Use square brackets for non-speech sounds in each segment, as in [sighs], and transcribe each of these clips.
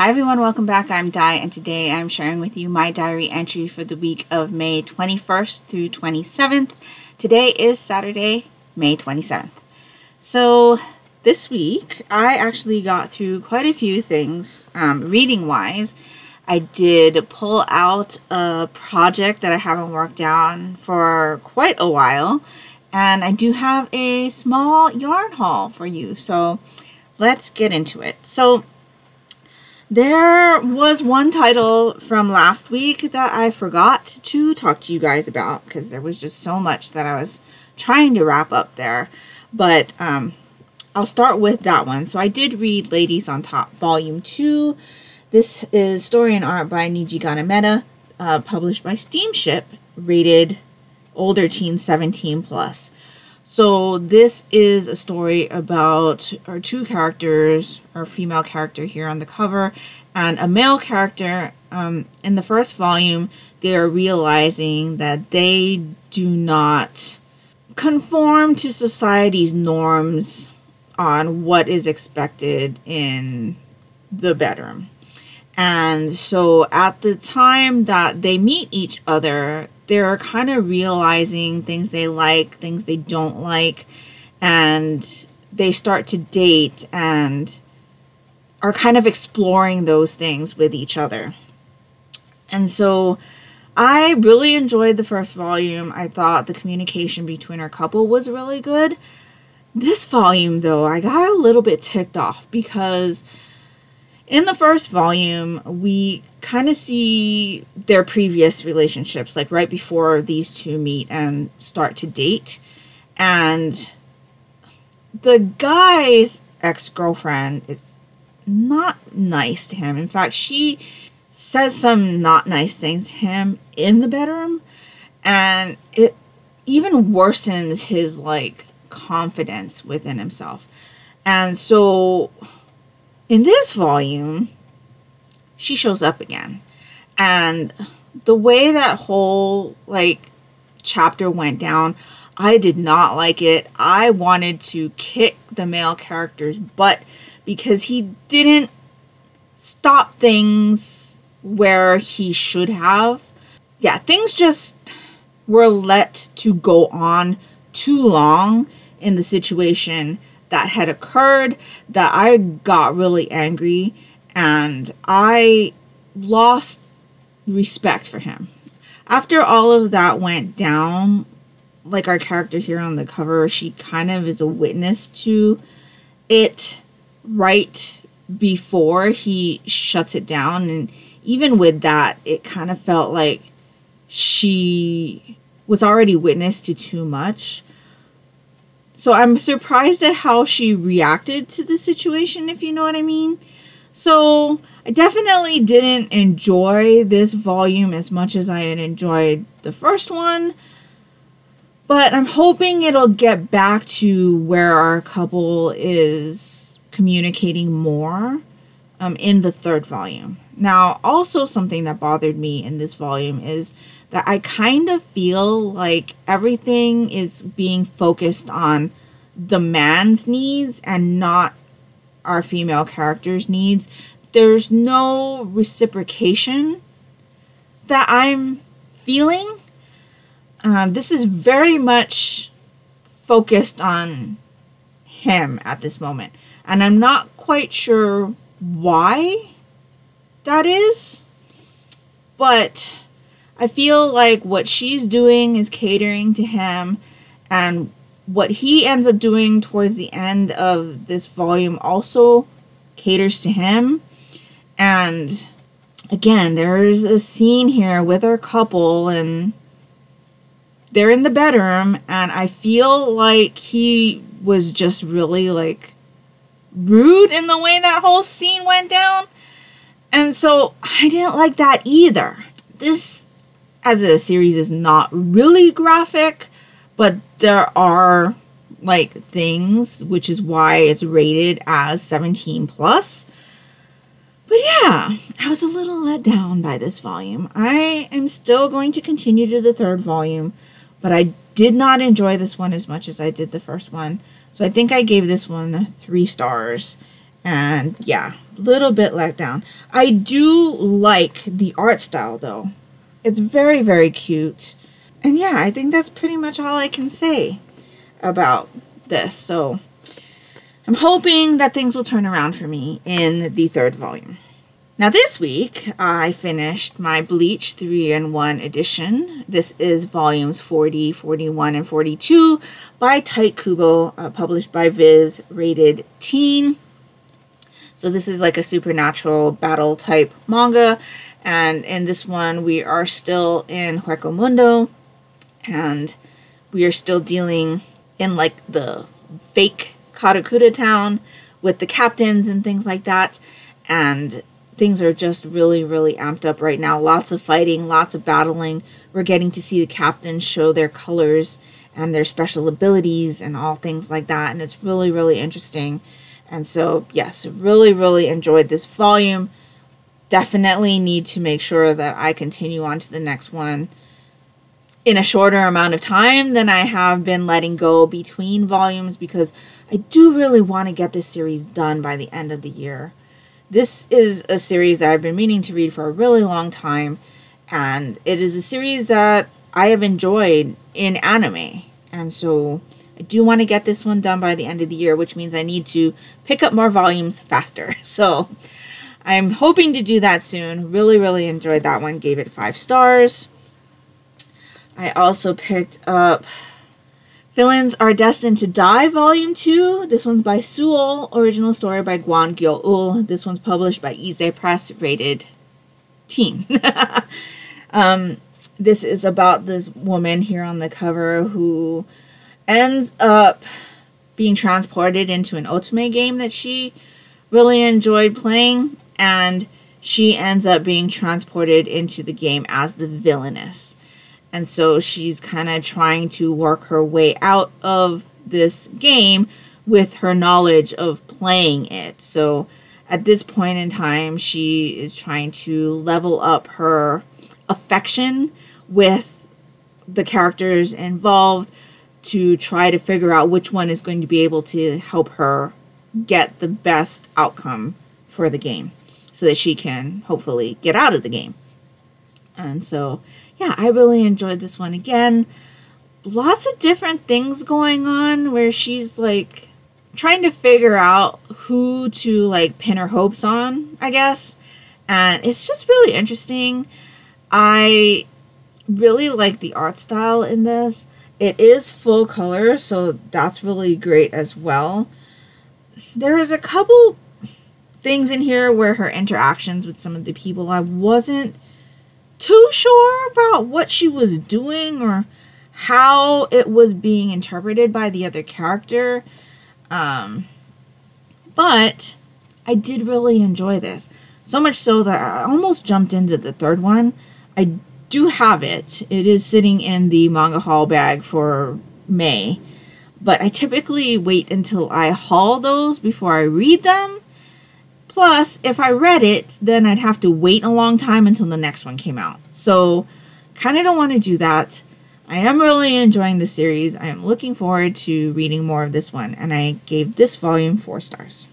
Hi everyone, welcome back. I'm Di, and today I'm sharing with you my diary entry for the week of May 21st through 27th. Today is Saturday, May 27th. So this week I actually got through quite a few things um, reading wise. I did pull out a project that I haven't worked on for quite a while, and I do have a small yarn haul for you. So let's get into it. So there was one title from last week that I forgot to talk to you guys about because there was just so much that I was trying to wrap up there. But um, I'll start with that one. So I did read Ladies on Top Volume 2. This is story and art by Nijiganameta, uh, published by Steamship, rated older teen 17 plus. So this is a story about our two characters, our female character here on the cover, and a male character. Um, in the first volume, they are realizing that they do not conform to society's norms on what is expected in the bedroom. And so at the time that they meet each other, they're kind of realizing things they like, things they don't like, and they start to date and are kind of exploring those things with each other. And so I really enjoyed the first volume. I thought the communication between our couple was really good. This volume, though, I got a little bit ticked off because in the first volume, we kind of see their previous relationships, like right before these two meet and start to date. And the guy's ex girlfriend is not nice to him. In fact, she says some not nice things to him in the bedroom, and it even worsens his like confidence within himself. And so in this volume, she shows up again. And the way that whole like chapter went down, I did not like it. I wanted to kick the male character's butt because he didn't stop things where he should have. Yeah, things just were let to go on too long in the situation that had occurred that I got really angry and I lost respect for him. After all of that went down, like our character here on the cover, she kind of is a witness to it right before he shuts it down. And even with that, it kind of felt like she was already witness to too much. So I'm surprised at how she reacted to the situation, if you know what I mean. So I definitely didn't enjoy this volume as much as I had enjoyed the first one. But I'm hoping it'll get back to where our couple is communicating more um, in the third volume. Now, also something that bothered me in this volume is that I kind of feel like everything is being focused on the man's needs and not our female character's needs. There's no reciprocation that I'm feeling. Um, this is very much focused on him at this moment. And I'm not quite sure why that is. But I feel like what she's doing is catering to him, and what he ends up doing towards the end of this volume also caters to him. And again, there's a scene here with our couple, and they're in the bedroom, and I feel like he was just really like rude in the way that whole scene went down. And so I didn't like that either. This as a series is not really graphic, but there are like things, which is why it's rated as 17 plus. But yeah, I was a little let down by this volume. I am still going to continue to the third volume, but I did not enjoy this one as much as I did the first one. So I think I gave this one three stars. And yeah, a little bit let down. I do like the art style though. It's very, very cute. And yeah, I think that's pretty much all I can say about this. So I'm hoping that things will turn around for me in the third volume. Now, this week I finished my Bleach 3 in 1 edition. This is volumes 40, 41, and 42 by Tite Kubo, uh, published by Viz, rated teen. So, this is like a supernatural battle type manga. And in this one, we are still in Hueco Mundo and we are still dealing in like the fake Karakura town with the captains and things like that. And things are just really, really amped up right now. Lots of fighting, lots of battling. We're getting to see the captains show their colors and their special abilities and all things like that. And it's really, really interesting. And so, yes, really, really enjoyed this volume. Definitely need to make sure that I continue on to the next one in a shorter amount of time than I have been letting go between volumes because I do really want to get this series done by the end of the year. This is a series that I've been meaning to read for a really long time, and it is a series that I have enjoyed in anime. And so I do want to get this one done by the end of the year, which means I need to pick up more volumes faster. [laughs] So I'm hoping to do that soon. Really, really enjoyed that one. Gave it five stars. I also picked up Villains Are Destined to Die, Volume 2. This one's by SUOL, original story by Gwon Gyoeul. This one's published by Ize Press, rated teen. [laughs] um, this is about this woman here on the cover who ends up being transported into an otome game that she really enjoyed playing, and she ends up being transported into the game as the villainess. And so she's kind of trying to work her way out of this game with her knowledge of playing it. So at this point in time, she is trying to level up her affection with the characters involved to try to figure out which one is going to be able to help her get the best outcome for the game so that she can hopefully get out of the game. And so yeah, I really enjoyed this one again. Lots of different things going on where she's like trying to figure out who to like pin her hopes on, I guess. And it's just really interesting. I really like the art style in this. It is full color, so that's really great as well. There is a couple things in here where her interactions with some of the people I wasn't too sure about what she was doing or how it was being interpreted by the other character. Um, but I did really enjoy this. So much so that I almost jumped into the third one. I do have it. It is sitting in the manga haul bag for May. But I typically wait until I haul those before I read them Plus, if I read it, then I'd have to wait a long time until the next one came out. So, kind of don't want to do that. I am really enjoying the series. I am looking forward to reading more of this one, and I gave this volume four stars.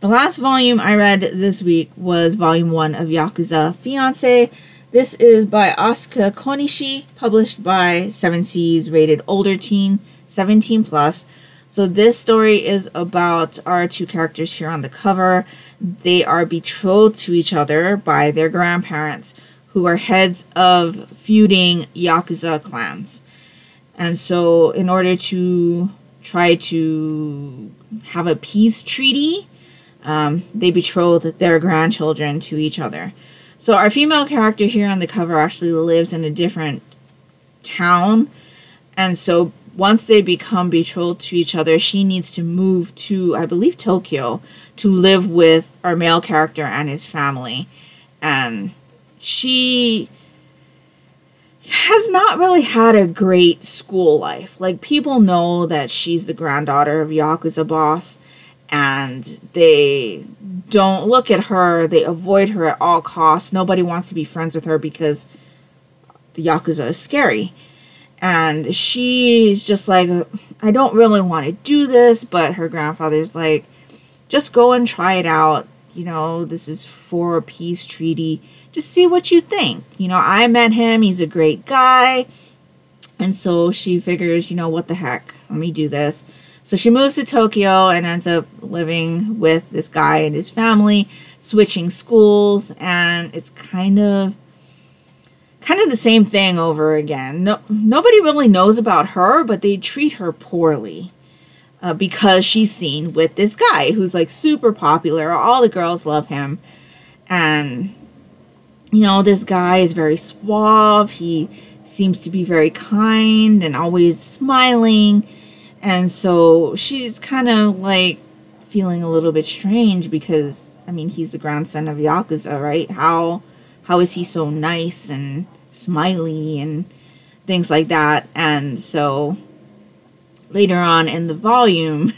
The last volume I read this week was volume one of Yakuza Fiance. This is by Asuka Konishi, published by Seven Seas, rated older teen, 17 plus. So this story is about our two characters here on the cover. They are betrothed to each other by their grandparents, who are heads of feuding Yakuza clans. And so, in order to try to have a peace treaty, um, they betroth their grandchildren to each other. So, our female character here on the cover actually lives in a different town. And so, once they become betrothed to each other, she needs to move to, I believe, Tokyo to live with our male character and his family. And she has not really had a great school life. Like, people know that she's the granddaughter of Yakuza boss, and they don't look at her, they avoid her at all costs. Nobody wants to be friends with her because the Yakuza is scary and she's just like i don't really want to do this but her grandfather's like just go and try it out. You know, this is for a peace treaty. Just see what you think. You know, I met him, he's a great guy. And so she figures, you know, what the heck, let me do this. So she moves to Tokyo and ends up living with this guy and his family, switching schools, and it's kind of kind of the same thing over again. No, nobody really knows about her, but they treat her poorly uh, because she's seen with this guy who's like super popular. All the girls love him, and you know this guy is very suave. He seems to be very kind and always smiling and so she's kind of like feeling a little bit strange because I mean he's the grandson of Yakuza, right? How how is he so nice and smiley and things like that? And so later on in the volume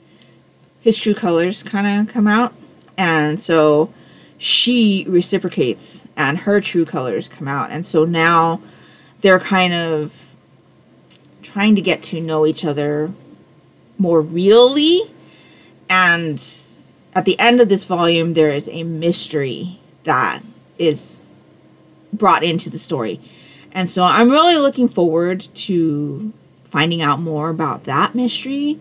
[laughs] his true colors kind of come out and so she reciprocates and her true colors come out and so now they're kind of trying to get to know each other more really. And at the end of this volume, there is a mystery that is brought into the story. And so I'm really looking forward to finding out more about that mystery.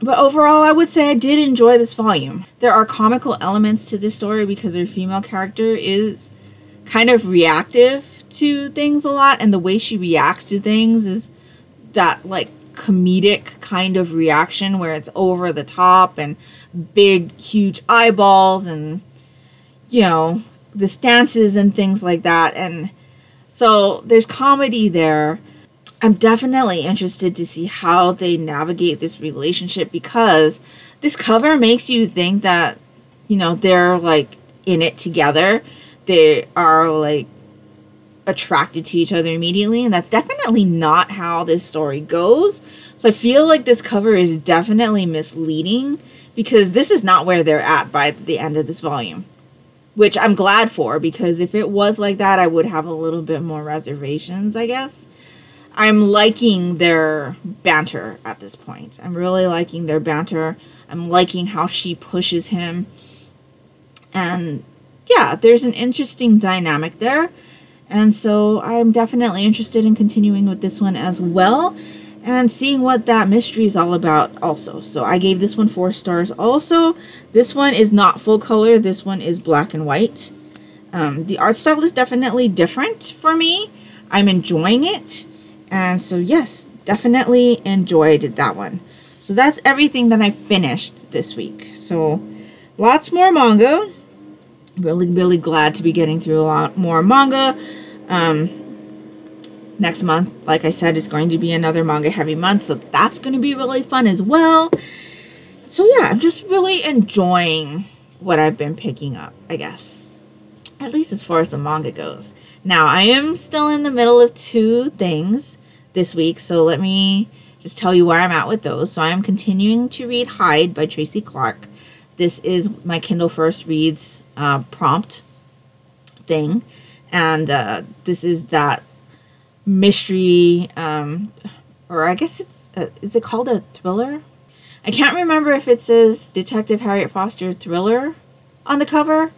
But overall, I would say I did enjoy this volume. There are comical elements to this story because our female character is kind of reactive to things a lot, and the way she reacts to things is that like comedic kind of reaction where it's over the top and big huge eyeballs and you know the stances and things like that and so there's comedy there. I'm definitely interested to see how they navigate this relationship because this cover makes you think that you know they're like in it together. They are like attracted to each other immediately and that's definitely not how this story goes. So i feel like this cover is definitely misleading because this is not where they're at by the end of this volume which i'm glad for because if it was like that i would have a little bit more reservations i guess. I'm liking their banter at this point. I'm really liking their banter. I'm liking how she pushes him. And yeah there's an interesting dynamic there. And so I'm definitely interested in continuing with this one as well and seeing what that mystery is all about also. So I gave this one four stars also. This one is not full color. This one is black and white. Um, the art style is definitely different for me. I'm enjoying it. And so yes, definitely enjoyed that one. So that's everything that I finished this week. So lots more manga really, really glad to be getting through a lot more manga. Um, next month, like I said, is going to be another manga heavy month, so that's going to be really fun as well. So, yeah, I'm just really enjoying what I've been picking up, I guess. At least as far as the manga goes. Now, I am still in the middle of two things this week, so let me just tell you where I'm at with those. So, I am continuing to read Hide by Tracy Clark. This is my Kindle First Reads uh, prompt thing. And uh, this is that mystery, um, or I guess it's, uh, is it called a thriller? I can't remember if it says Detective Harriet Foster thriller on the cover,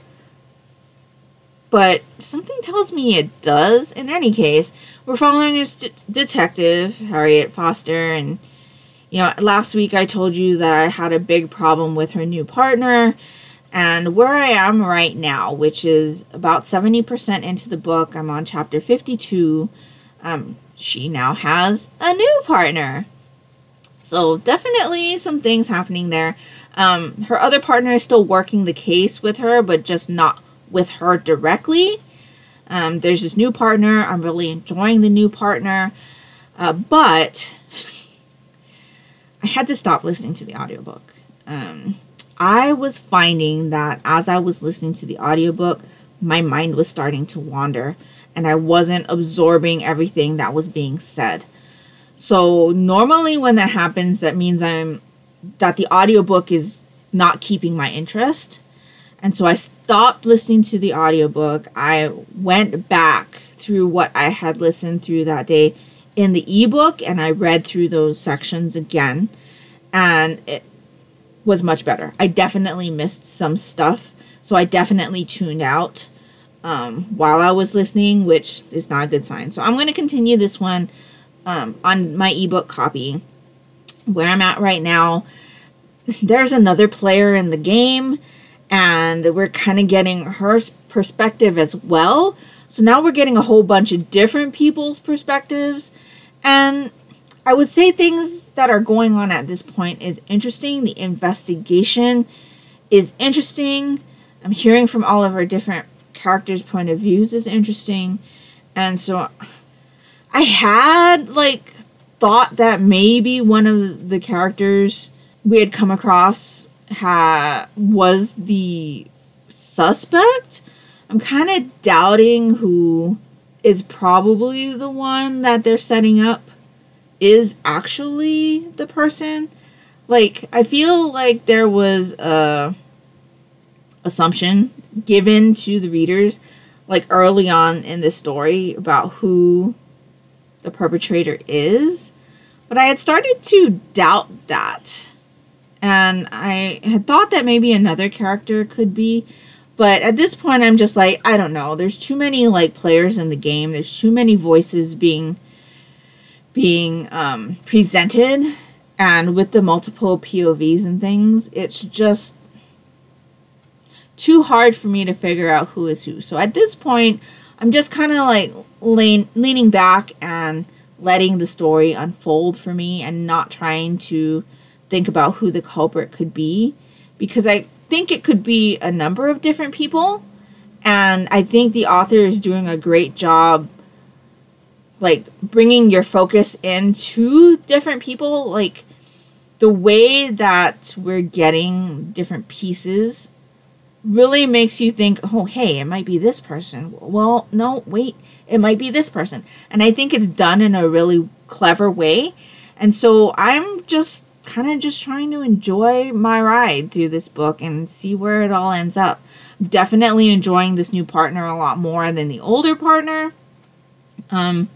but something tells me it does. In any case, we're following this detective, Harriet Foster, and you know, last week I told you that I had a big problem with her new partner. And where I am right now, which is about 70% into the book, I'm on chapter 52. Um, she now has a new partner. So, definitely some things happening there. Um, her other partner is still working the case with her, but just not with her directly. Um, there's this new partner. I'm really enjoying the new partner. Uh, but [laughs] I had to stop listening to the audiobook. Um, I was finding that as I was listening to the audiobook, my mind was starting to wander and I wasn't absorbing everything that was being said. So normally when that happens, that means I'm that the audiobook is not keeping my interest. And so I stopped listening to the audiobook. I went back through what I had listened through that day in the ebook and I read through those sections again. And it, was much better. I definitely missed some stuff, so I definitely tuned out um, while I was listening, which is not a good sign. So I'm going to continue this one um, on my ebook copy. Where I'm at right now, [laughs] there's another player in the game, and we're kind of getting her perspective as well. So now we're getting a whole bunch of different people's perspectives, and I would say things that are going on at this point is interesting. The investigation is interesting. I'm hearing from all of our different characters' point of views is interesting. And so I had like thought that maybe one of the characters we had come across ha- was the suspect. I'm kind of doubting who is probably the one that they're setting up is actually the person. Like I feel like there was a assumption given to the readers like early on in this story about who the perpetrator is. But I had started to doubt that. And I had thought that maybe another character could be. But at this point, I'm just like, I don't know. There's too many like players in the game. There's too many voices being being um, presented, and with the multiple POVs and things, it's just too hard for me to figure out who is who. So at this point, I'm just kind of like lean, leaning back and letting the story unfold for me and not trying to think about who the culprit could be because I think it could be a number of different people and I think the author is doing a great job like bringing your focus into different people like the way that we're getting different pieces really makes you think, oh, hey, it might be this person. Well, no, wait, it might be this person. And I think it's done in a really clever way. And so I'm just kind of just trying to enjoy my ride through this book and see where it all ends up. Definitely enjoying this new partner a lot more than the older partner. Um,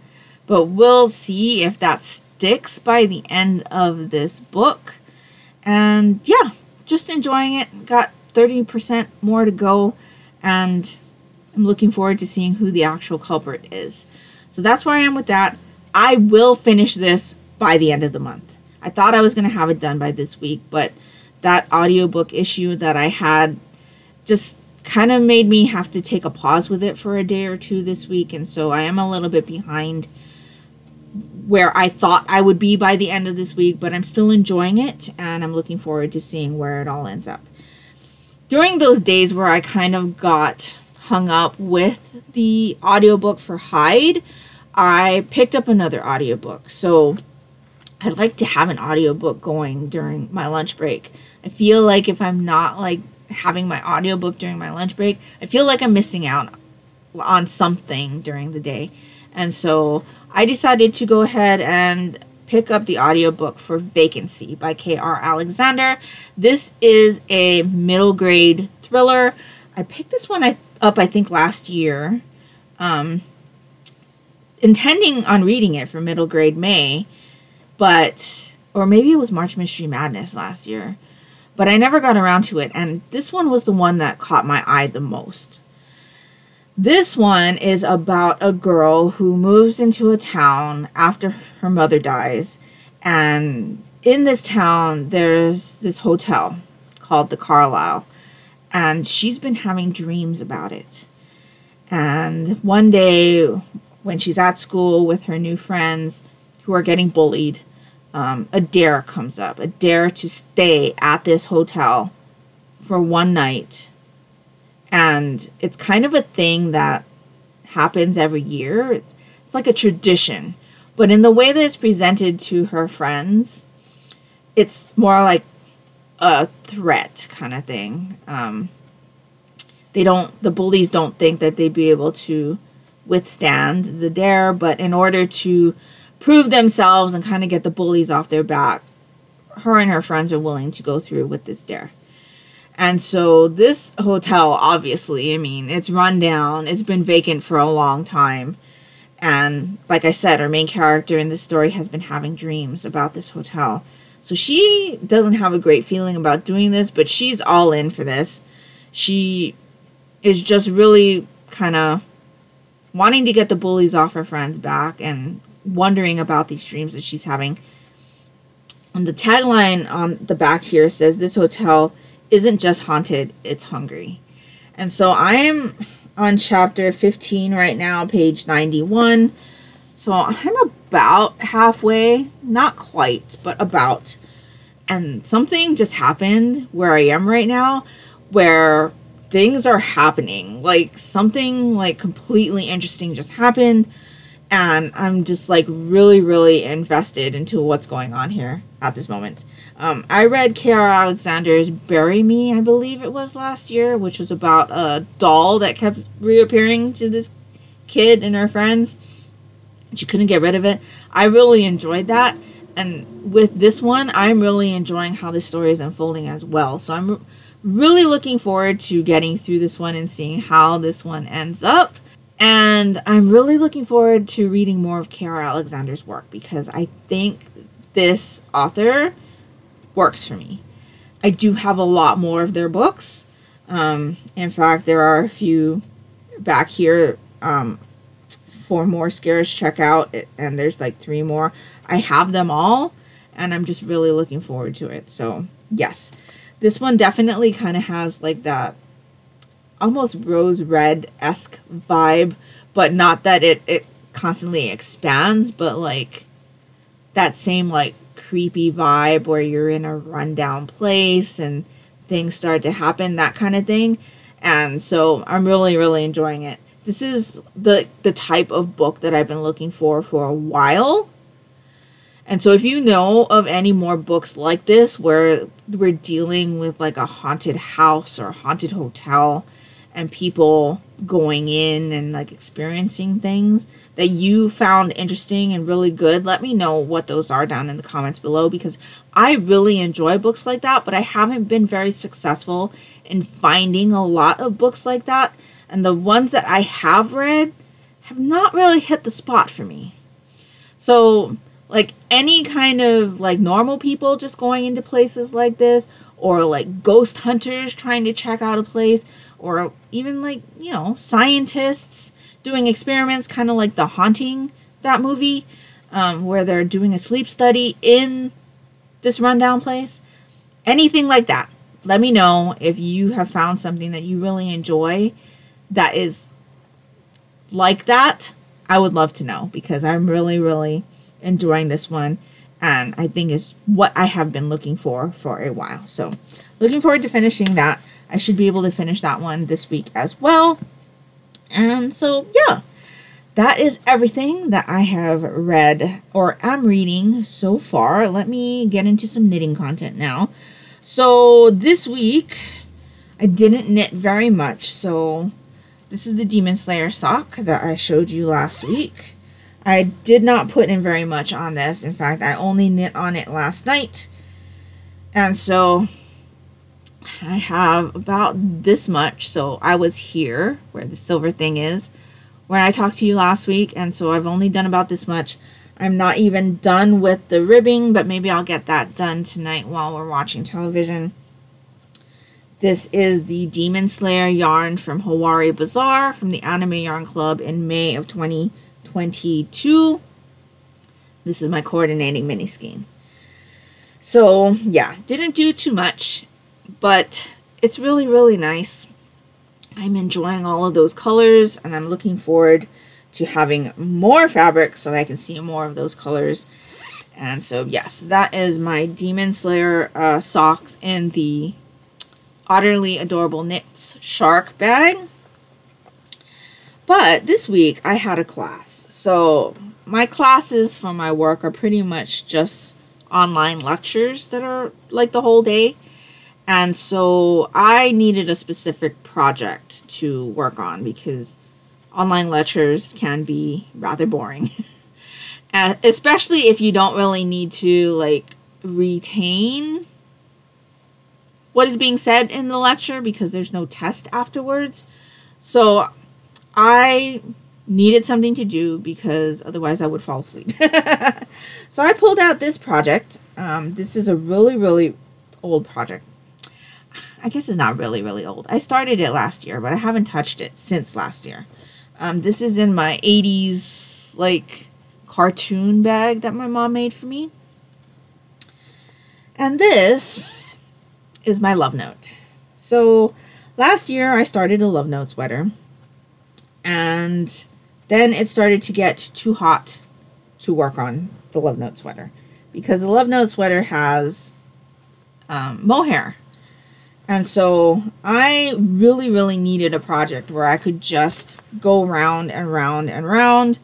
but we'll see if that sticks by the end of this book. And yeah, just enjoying it. Got 30% more to go, and I'm looking forward to seeing who the actual culprit is. So that's where I am with that. I will finish this by the end of the month. I thought I was going to have it done by this week, but that audiobook issue that I had just kind of made me have to take a pause with it for a day or two this week, and so I am a little bit behind where I thought I would be by the end of this week, but I'm still enjoying it and I'm looking forward to seeing where it all ends up during those days where I kind of got hung up with the audiobook for Hide, I picked up another audiobook. So I'd like to have an audiobook going during my lunch break. I feel like if I'm not like having my audiobook during my lunch break, I feel like I'm missing out on something during the day. And so I decided to go ahead and pick up the audiobook for Vacancy by K.R. Alexander. This is a middle grade thriller. I picked this one up, I think, last year, um, intending on reading it for middle grade May, but, or maybe it was March Mystery Madness last year, but I never got around to it. And this one was the one that caught my eye the most. This one is about a girl who moves into a town after her mother dies. And in this town, there's this hotel called the Carlisle. And she's been having dreams about it. And one day, when she's at school with her new friends who are getting bullied, um, a dare comes up a dare to stay at this hotel for one night and it's kind of a thing that happens every year. It's, it's like a tradition, but in the way that it's presented to her friends, it's more like a threat kind of thing. Um, they don't, the bullies don't think that they'd be able to withstand the dare, but in order to prove themselves and kind of get the bullies off their back, her and her friends are willing to go through with this dare. And so this hotel, obviously, I mean, it's run down. It's been vacant for a long time. And like I said, our main character in this story has been having dreams about this hotel. So she doesn't have a great feeling about doing this, but she's all in for this. She is just really kind of wanting to get the bullies off her friends back and wondering about these dreams that she's having. And the tagline on the back here says this hotel isn't just haunted, it's hungry. And so I am on chapter 15 right now, page 91. So I'm about halfway, not quite, but about. And something just happened where I am right now where things are happening. Like something like completely interesting just happened and I'm just like really, really invested into what's going on here at this moment. Um, I read K.R. Alexander's Bury Me, I believe it was last year, which was about a doll that kept reappearing to this kid and her friends. She couldn't get rid of it. I really enjoyed that. And with this one, I'm really enjoying how the story is unfolding as well. So I'm really looking forward to getting through this one and seeing how this one ends up. And I'm really looking forward to reading more of K.R. Alexander's work because I think this author works for me. I do have a lot more of their books. Um, in fact, there are a few back here um, for more scares. Check out, and there's like three more. I have them all, and I'm just really looking forward to it. So, yes, this one definitely kind of has like that almost rose red esque vibe, but not that it it constantly expands, but like that same like creepy vibe where you're in a rundown place and things start to happen, that kind of thing. And so I'm really really enjoying it. This is the the type of book that I've been looking for for a while. And so if you know of any more books like this where we're dealing with like a haunted house or a haunted hotel and people going in and like experiencing things that you found interesting and really good, let me know what those are down in the comments below because I really enjoy books like that, but I haven't been very successful in finding a lot of books like that. And the ones that I have read have not really hit the spot for me. So, like any kind of like normal people just going into places like this, or like ghost hunters trying to check out a place, or even like, you know, scientists doing experiments, kind of like The Haunting, that movie, um, where they're doing a sleep study in this rundown place. Anything like that. Let me know if you have found something that you really enjoy that is like that. I would love to know because I'm really, really enjoying this one. And I think is what I have been looking for for a while. So, looking forward to finishing that. I should be able to finish that one this week as well. And so, yeah, that is everything that I have read or am reading so far. Let me get into some knitting content now. So, this week, I didn't knit very much. So, this is the Demon Slayer sock that I showed you last week. I did not put in very much on this. In fact, I only knit on it last night. And so I have about this much. So I was here where the silver thing is when I talked to you last week. And so I've only done about this much. I'm not even done with the ribbing, but maybe I'll get that done tonight while we're watching television. This is the Demon Slayer yarn from Hawari Bazaar from the Anime Yarn Club in May of 2022. This is my coordinating mini skein. So, yeah, didn't do too much but it's really, really nice. I'm enjoying all of those colors and I'm looking forward to having more fabric so that I can see more of those colors. And so, yes, that is my Demon Slayer uh, socks in the Utterly Adorable Knits Shark bag. But this week I had a class. So my classes for my work are pretty much just online lectures that are like the whole day. And so I needed a specific project to work on because online lectures can be rather boring. [laughs] especially if you don't really need to like retain what is being said in the lecture because there's no test afterwards. So I needed something to do because otherwise I would fall asleep. [laughs] so I pulled out this project. Um, this is a really, really old project. I guess it's not really, really old. I started it last year, but I haven't touched it since last year. Um, this is in my 80s, like, cartoon bag that my mom made for me. And this is my love note. So last year I started a love note sweater. And then it started to get too hot to work on the love note sweater. Because the love note sweater has um, mohair and so I really, really needed a project where I could just go round and round and round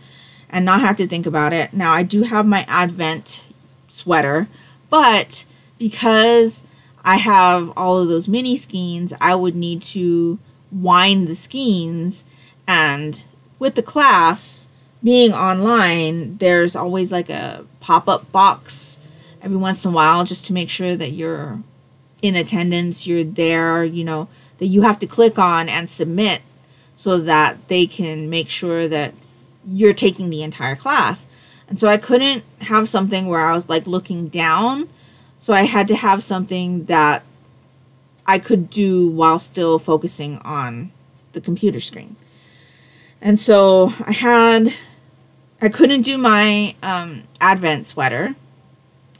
and not have to think about it. Now, I do have my Advent sweater, but because I have all of those mini skeins, I would need to wind the skeins. And with the class being online, there's always like a pop up box every once in a while just to make sure that you're in attendance, you're there, you know, that you have to click on and submit so that they can make sure that you're taking the entire class. And so I couldn't have something where I was like looking down. So I had to have something that I could do while still focusing on the computer screen. And so I had, I couldn't do my um, Advent sweater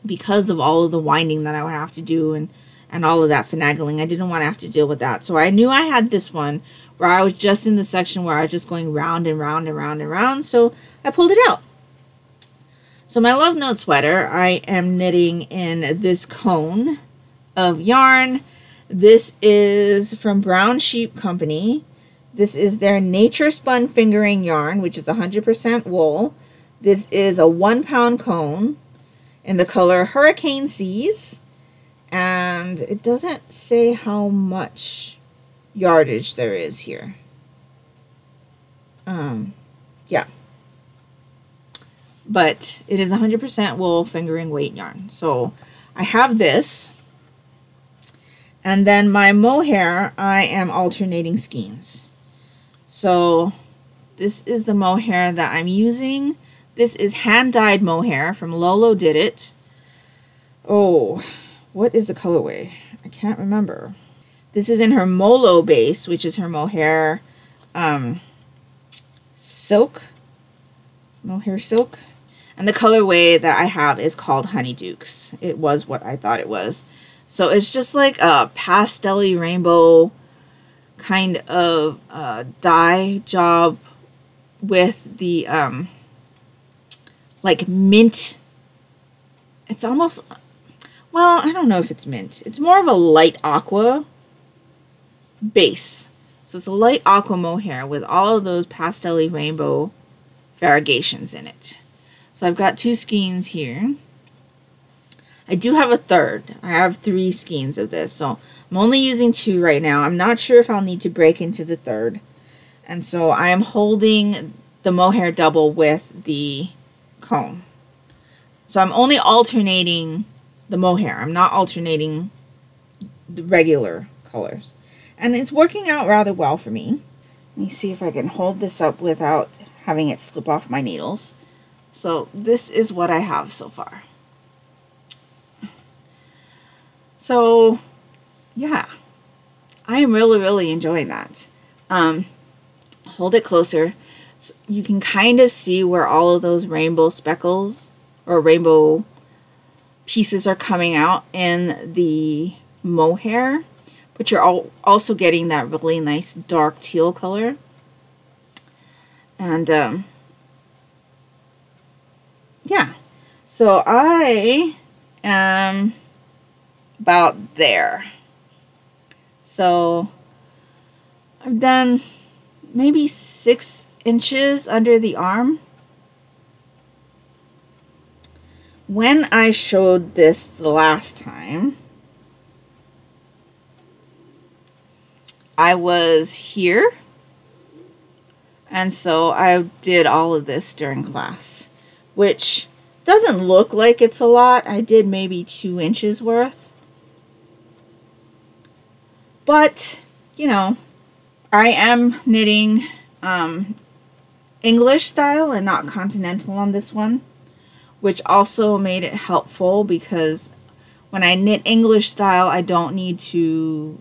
because of all of the winding that I would have to do and and all of that finagling. I didn't want to have to deal with that. So I knew I had this one where I was just in the section where I was just going round and round and round and round. So I pulled it out. So my Love Note sweater, I am knitting in this cone of yarn. This is from Brown Sheep Company. This is their Nature Spun Fingering Yarn, which is 100% wool. This is a one pound cone in the color Hurricane Seas and it doesn't say how much yardage there is here. Um, yeah. But it is 100% wool fingering weight yarn. So I have this. And then my mohair, I am alternating skeins. So this is the mohair that I'm using. This is hand-dyed mohair from Lolo Did It. Oh, what is the colorway? I can't remember. This is in her Molo base, which is her mohair um, silk. Mohair silk. And the colorway that I have is called Honeydukes. It was what I thought it was. So it's just like a pastel rainbow kind of uh, dye job with the um, like mint. It's almost well, I don't know if it's mint. It's more of a light aqua base. So it's a light aqua mohair with all of those pastel rainbow variegations in it. So I've got two skeins here. I do have a third. I have three skeins of this. So I'm only using two right now. I'm not sure if I'll need to break into the third. And so I am holding the mohair double with the comb. So I'm only alternating the mohair. I'm not alternating the regular colors. And it's working out rather well for me. Let me see if I can hold this up without having it slip off my needles. So this is what I have so far. So, yeah, I am really, really enjoying that. Um, hold it closer. So you can kind of see where all of those rainbow speckles or rainbow pieces are coming out in the mohair, but you're also getting that really nice dark teal color. And um, yeah, so I am about there. So I've done maybe six inches under the arm. When I showed this the last time, I was here. And so I did all of this during class, which doesn't look like it's a lot. I did maybe two inches worth. But, you know, I am knitting um, English style and not continental on this one, which also made it helpful because when I knit English style, I don't need to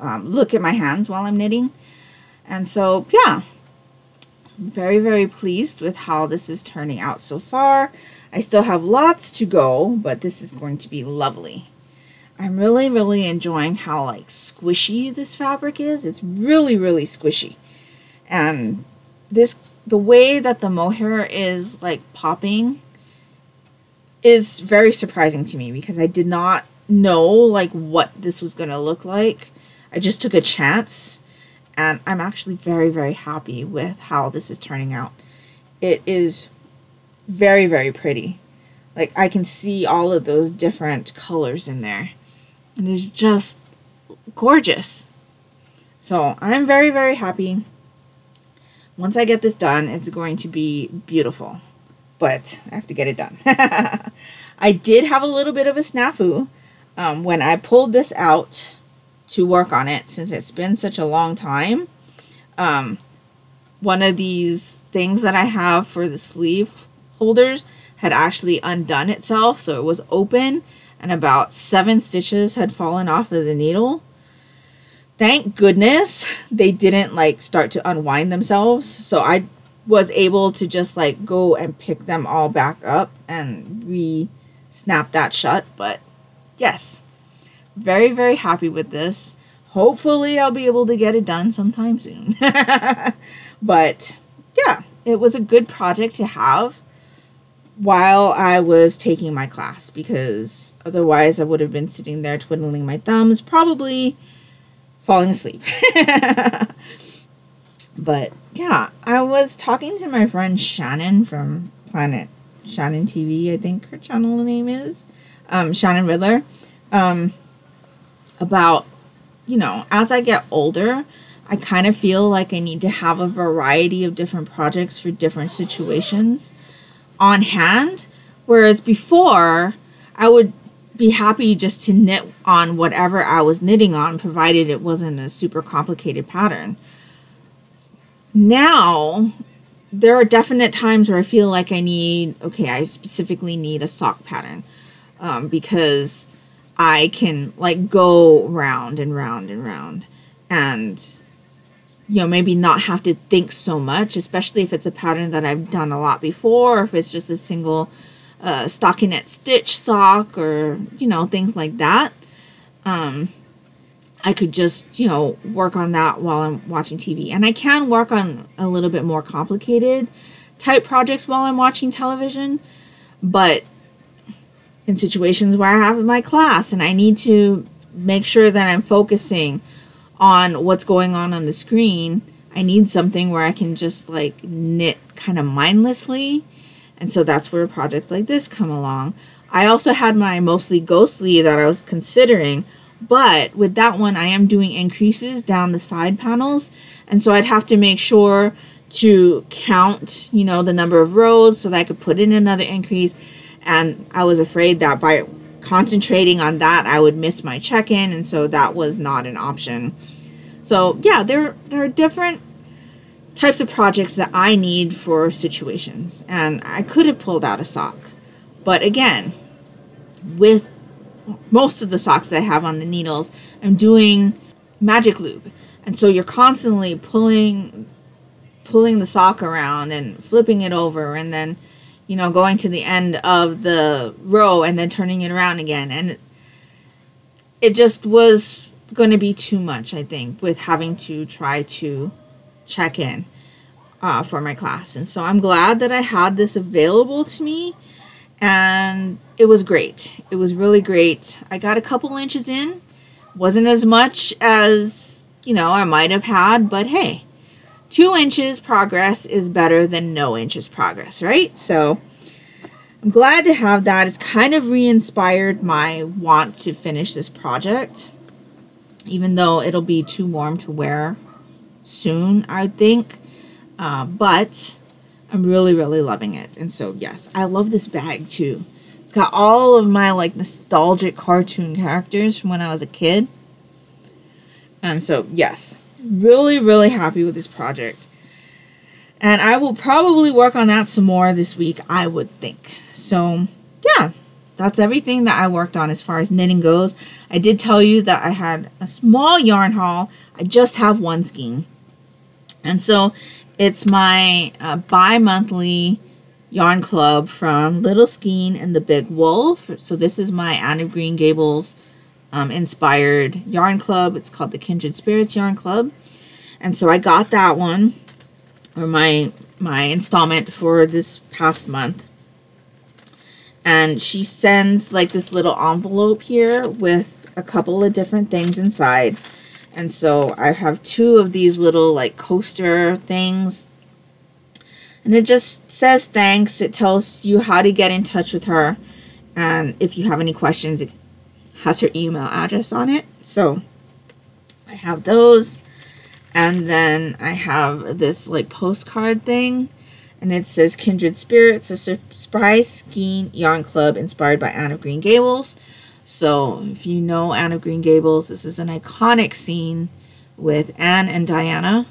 um, look at my hands while I'm knitting. And so, yeah, very, very pleased with how this is turning out so far. I still have lots to go, but this is going to be lovely. I'm really, really enjoying how like squishy this fabric is. It's really, really squishy. And this, the way that the mohair is like popping is very surprising to me because I did not know like what this was going to look like. I just took a chance and I'm actually very, very happy with how this is turning out. It is very, very pretty. Like I can see all of those different colors in there. And it's just gorgeous. So I'm very, very happy. Once I get this done, it's going to be beautiful. But I have to get it done. [laughs] I did have a little bit of a snafu um, when I pulled this out to work on it since it's been such a long time. Um, one of these things that I have for the sleeve holders had actually undone itself, so it was open and about seven stitches had fallen off of the needle. Thank goodness they didn't like start to unwind themselves, so I was able to just like go and pick them all back up and re snap that shut. But yes, very, very happy with this. Hopefully, I'll be able to get it done sometime soon. [laughs] but yeah, it was a good project to have while I was taking my class because otherwise I would have been sitting there twiddling my thumbs, probably falling asleep. [laughs] but yeah, I was talking to my friend Shannon from Planet Shannon TV, I think her channel name is, um, Shannon Riddler, um, about, you know, as I get older, I kind of feel like I need to have a variety of different projects for different situations on hand. Whereas before, I would be happy just to knit on whatever I was knitting on, provided it wasn't a super complicated pattern. Now, there are definite times where I feel like I need, okay, I specifically need a sock pattern um, because I can like go round and round and round and you know, maybe not have to think so much, especially if it's a pattern that I've done a lot before, or if it's just a single uh, stockinette stitch sock, or you know, things like that. Um, I could just, you know, work on that while I'm watching TV. And I can work on a little bit more complicated type projects while I'm watching television, but in situations where I have my class and I need to make sure that I'm focusing on what's going on on the screen, I need something where I can just like knit kind of mindlessly. And so that's where projects like this come along. I also had my mostly ghostly that I was considering, but with that one, I am doing increases down the side panels. And so I'd have to make sure to count, you know, the number of rows so that I could put in another increase. And I was afraid that by concentrating on that, I would miss my check-in, and so that was not an option. So yeah, there there are different types of projects that I need for situations, and I could have pulled out a sock, but again, with most of the socks that I have on the needles, I'm doing magic loop, and so you're constantly pulling pulling the sock around and flipping it over, and then you know, going to the end of the row and then turning it around again. And it just was going to be too much, I think, with having to try to check in uh, for my class. And so I'm glad that I had this available to me. And it was great. It was really great. I got a couple inches in. Wasn't as much as, you know, I might have had, but hey, two inches progress is better than no inches progress, right? So I'm glad to have that. It's kind of re-inspired my want to finish this project, even though it'll be too warm to wear soon, I think. Uh, but I'm really, really loving it. And so, yes, I love this bag too. It's got all of my like nostalgic cartoon characters from when I was a kid. And so, yes, really, really happy with this project. And I will probably work on that some more this week, I would think. So, yeah, that's everything that I worked on as far as knitting goes. I did tell you that I had a small yarn haul. I just have one skein. And so it's my uh, bi-monthly yarn club from Little Skein and the Big Wool. So this is my Anne of Green Gables um, inspired yarn club. It's called the Kindred Spirits Yarn Club. And so I got that one or my my installment for this past month. And she sends like this little envelope here with a couple of different things inside. And so I have two of these little like coaster things. And it just says thanks. It tells you how to get in touch with her. And if you have any questions, it has her email address on it. So I have those. And then I have this like postcard thing. And it says Kindred Spirits, a surprise skein yarn club inspired by Anne of Green Gables. So if you know Anne of Green Gables, this is an iconic scene with Anne and Diana.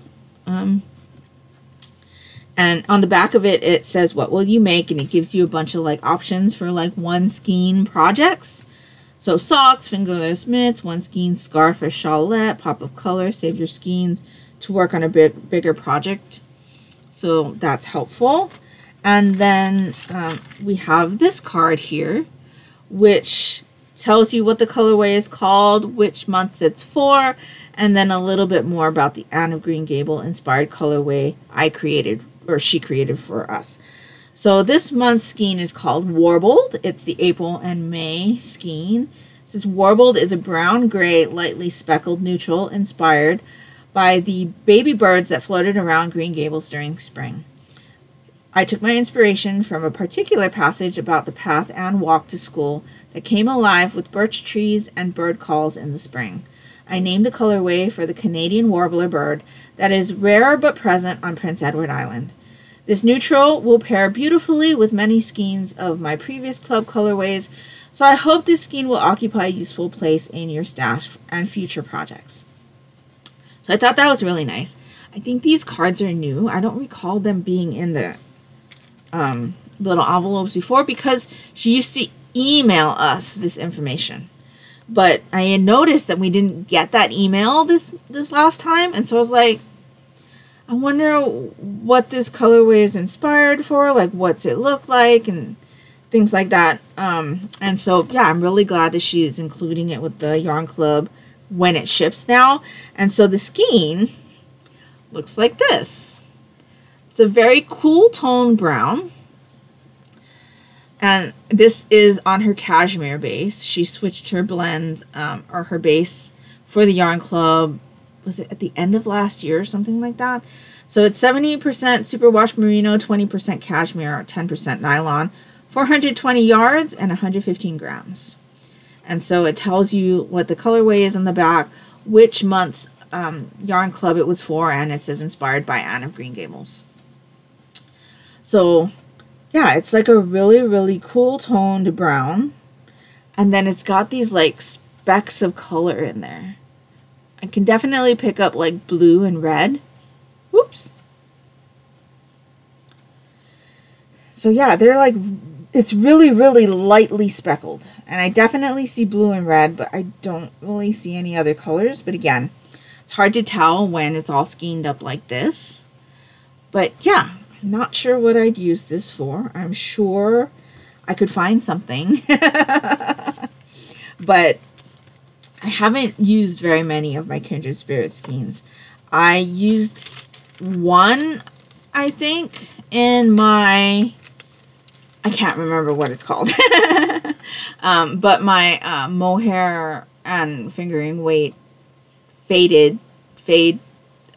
Um, and on the back of it, it says, what will you make? And it gives you a bunch of like options for like one skein projects. So socks, fingerless mitts, one skein scarf or shawlette, pop of color, save your skeins to work on a bit bigger project. So that's helpful. And then um, we have this card here, which tells you what the colorway is called, which months it's for, and then a little bit more about the Anne of Green Gable inspired colorway I created, or she created for us. So this month's skein is called Warbled. It's the April and May skein. This Warbled is a brown-gray, lightly speckled neutral inspired by the baby birds that floated around Green Gables during spring. I took my inspiration from a particular passage about the path Anne walked to school that came alive with birch trees and bird calls in the spring. I named the colorway for the Canadian warbler bird that is rare but present on Prince Edward Island. This neutral will pair beautifully with many skeins of my previous club colorways, so I hope this skein will occupy a useful place in your stash and future projects. So I thought that was really nice. I think these cards are new. I don't recall them being in the um, little envelopes before because she used to email us this information. But I had noticed that we didn't get that email this this last time, and so I was like, I wonder what this colorway is inspired for, like what's it look like and things like that. Um, and so, yeah, I'm really glad that she is including it with the Yarn Club when it ships now. And so the skein looks like this. It's a very cool tone brown. And this is on her cashmere base. She switched her blend um, or her base for the Yarn Club was it at the end of last year or something like that? So it's 70% superwash merino, 20% cashmere, 10% nylon, 420 yards, and 115 grams. And so it tells you what the colorway is on the back, which month's um, yarn club it was for, and it says inspired by Anne of Green Gables. So yeah, it's like a really, really cool toned brown. And then it's got these like specks of color in there. I can definitely pick up like blue and red. Whoops. So yeah, they're like, it's really, really lightly speckled. And I definitely see blue and red, but I don't really see any other colors. But again, it's hard to tell when it's all skeined up like this. But yeah, not sure what I'd use this for. I'm sure I could find something. [laughs] but I haven't used very many of my Kindred Spirit skeins. I used one, I think, in my, I can't remember what it's called, [laughs] um, but my uh, mohair and fingering weight faded, fade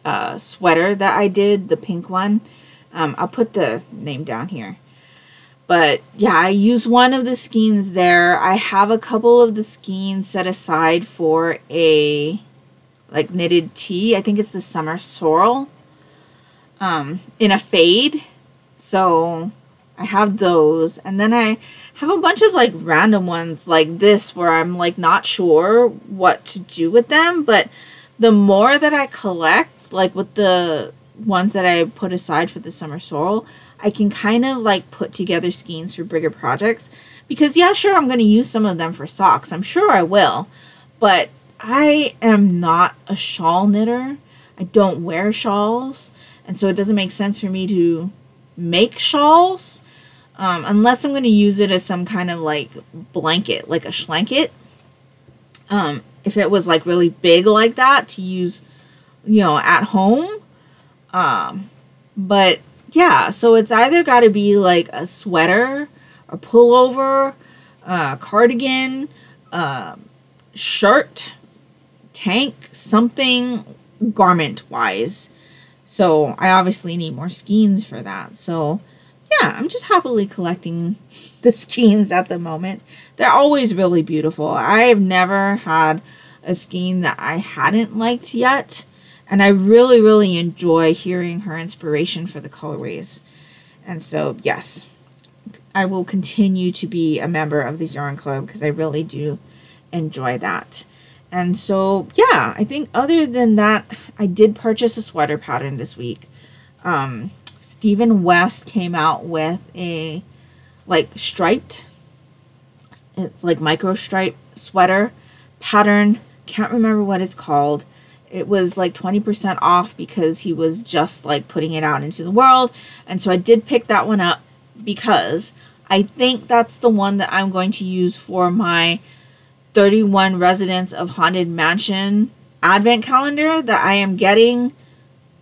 uh, sweater that I did, the pink one. Um, I'll put the name down here. But yeah, I use one of the skeins there. I have a couple of the skeins set aside for a like knitted tee. I think it's the summer sorrel um, in a fade. So I have those. And then I have a bunch of like random ones like this where I'm like not sure what to do with them. But the more that I collect, like with the ones that I put aside for the summer sorrel, I can kind of like put together skeins for bigger projects. Because yeah, sure, I'm going to use some of them for socks. I'm sure I will. But I am not a shawl knitter. I don't wear shawls. And so it doesn't make sense for me to make shawls um, unless I'm going to use it as some kind of like blanket, like a schlanket. Um, if it was like really big like that to use, you know, at home. Um, but yeah, so it's either got to be like a sweater, a pullover, a cardigan, a shirt, tank, something garment wise. So I obviously need more skeins for that. So yeah, I'm just happily collecting [laughs] the skeins at the moment. They're always really beautiful. I've never had a skein that I hadn't liked yet. And I really, really enjoy hearing her inspiration for the colorways. And so, yes, I will continue to be a member of the Yarn Club because I really do enjoy that. And so, yeah, I think other than that, I did purchase a sweater pattern this week. Um, Stephen West came out with a like striped, it's like micro stripe sweater pattern. Can't remember what it's called. It was like 20% off because he was just like putting it out into the world. And so I did pick that one up because I think that's the one that I'm going to use for my 31 Residents of Haunted Mansion advent calendar that I am getting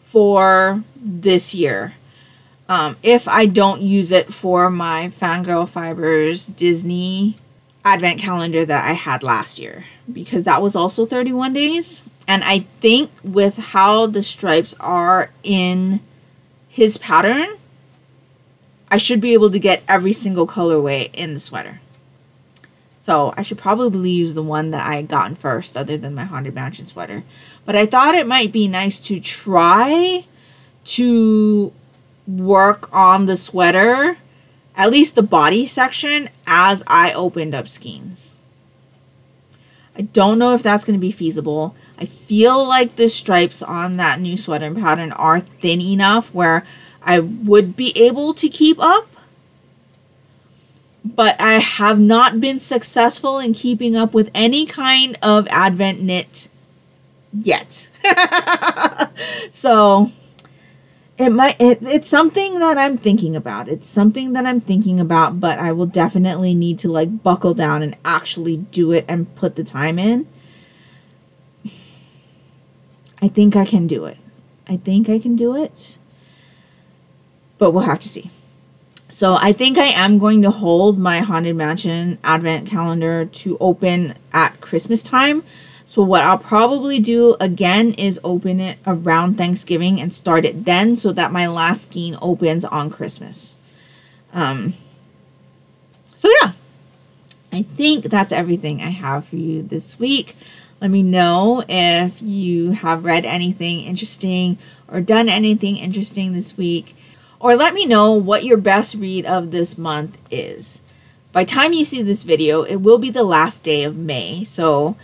for this year. Um, if I don't use it for my Fangirl Fibers Disney advent calendar that I had last year, because that was also 31 days. And I think with how the stripes are in his pattern, I should be able to get every single colorway in the sweater. So I should probably use the one that I had gotten first, other than my Haunted Mansion sweater. But I thought it might be nice to try to work on the sweater, at least the body section, as I opened up skeins. I don't know if that's going to be feasible. I feel like the stripes on that new sweater pattern are thin enough where I would be able to keep up. But I have not been successful in keeping up with any kind of advent knit yet. [laughs] so it might it, it's something that i'm thinking about. It's something that i'm thinking about but i will definitely need to like buckle down and actually do it and put the time in. [sighs] I think i can do it. I think i can do it but we'll have to see. So i think i am going to hold my haunted mansion advent calendar to open at christmas time so what I'll probably do again is open it around Thanksgiving and start it then so that my last skein opens on Christmas. Um, so yeah, I think that's everything I have for you this week. Let me know if you have read anything interesting or done anything interesting this week. Or let me know what your best read of this month is. By time you see this video, it will be the last day of May. So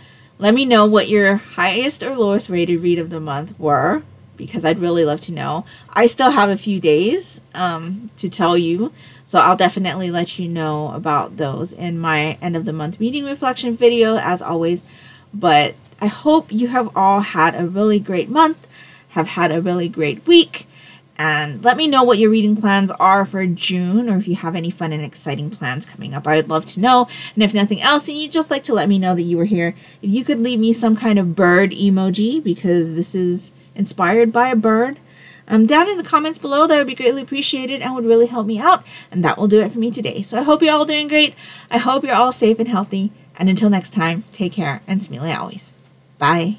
let me know what your highest or lowest rated read of the month were because I'd really love to know. I still have a few days um, to tell you, so I'll definitely let you know about those in my end of the month meeting reflection video, as always. But I hope you have all had a really great month, have had a really great week, and let me know what your reading plans are for June or if you have any fun and exciting plans coming up. I would love to know. And if nothing else, and you'd just like to let me know that you were here, if you could leave me some kind of bird emoji because this is inspired by a bird. Um, down in the comments below, that would be greatly appreciated and would really help me out. And that will do it for me today. So I hope you're all doing great. I hope you're all safe and healthy. And until next time, take care and smile always. Bye.